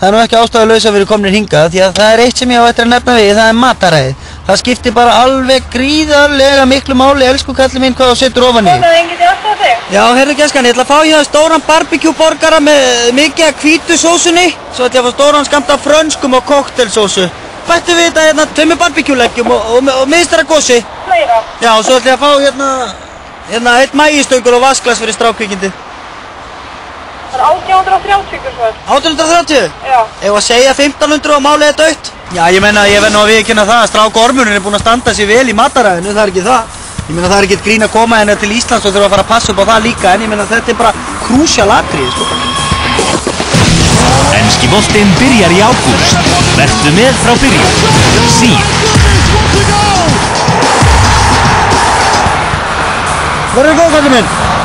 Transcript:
Það er nú ekki ástæðulegs að erum komin hingað því að það er eitt sem ég á eftir að nefna við, það er mataræði. Það skiptir bara alveg gríðarlega miklu máli, elsku kallið mín, hvað þú setur ofan í. Það er enginn til aðstofa þig. Já, herru gæskan, ég ætla að fá hér stóran barbecue borgara með mikið af hvítu sósunni. Svo ætla ég að fá stóran skamta frönskum og koktelsósu. Bættu við þetta hérna tveimur barbecue leggjum og, og, og miðstara gósi. Fleira. Já, og svo ætla ég að fá hérna, hérna eitt mægistöngur og vasklas fyrir strákvíkindi. Það er 1830 ykkur 1830? Já. Ef að segja 1500 og málið er dött? Já, ég menna, ég verð nú að viðkynna það að strák ormurinn er búinn að standa sér vel í mataræðinu, það er ekki það. Ég menna, það er ekkert grín að koma henni til Íslands og þurfa að fara að passa upp á það líka, en ég menna, þetta er bara krúsjál atrið, sko. Ennski boltinn byrjar í ágúst. Vertu með frá byrjun. Sín. Verður góð, kallið minn.